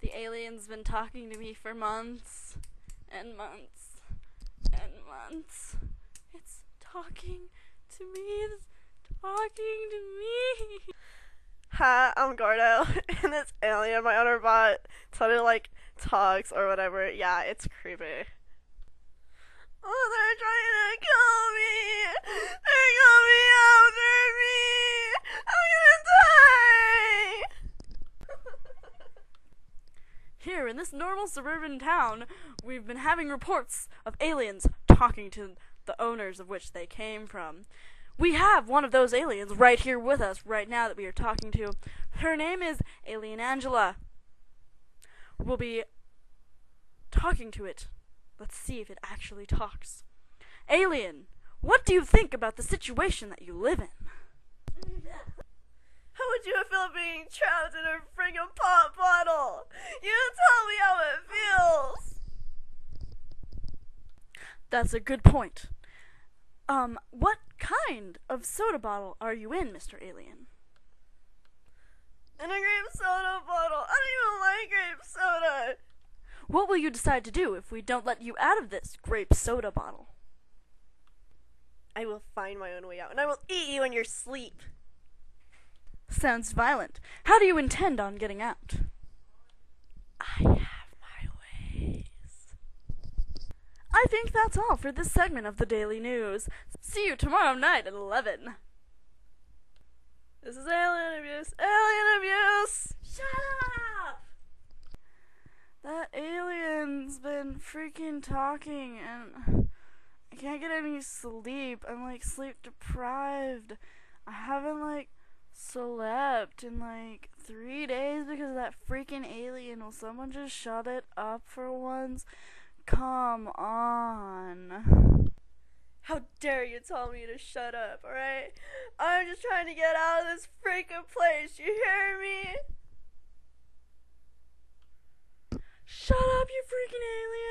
The alien's been talking to me for months and months and months. It's talking to me. It's talking to me. Hi, I'm Gordo, and this alien, my owner bot, totally like talks or whatever. Yeah, it's creepy. Oh, they're trying to kill me! They're coming after me! I'm gonna die! Here in this normal suburban town, we've been having reports of aliens talking to the owners of which they came from. We have one of those aliens right here with us right now that we are talking to. Her name is Alien Angela. We'll be talking to it. Let's see if it actually talks. Alien, what do you think about the situation that you live in? How would you feel being trapped in a friggin' pop bottle? You tell me how it feels! That's a good point. Um, what kind of soda bottle are you in, Mr. Alien? In a grape soda bottle. I don't even like grape soda. What will you decide to do if we don't let you out of this grape soda bottle? I will find my own way out, and I will eat you in your sleep. Sounds violent. How do you intend on getting out? I have my ways. I think that's all for this segment of the Daily News. See you tomorrow night at 11. This is alien abuse. Alien abuse! Shut up! That alien's been freaking talking and I can't get any sleep. I'm like sleep deprived. I haven't like slept in like three days because of that freaking alien. Will someone just shut it up for once? Come on. How dare you tell me to shut up, alright? I'm just trying to get out of this freaking place. You hear me? Shut up, you freaking alien!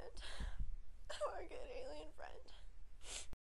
And that was the end of our good alien friend.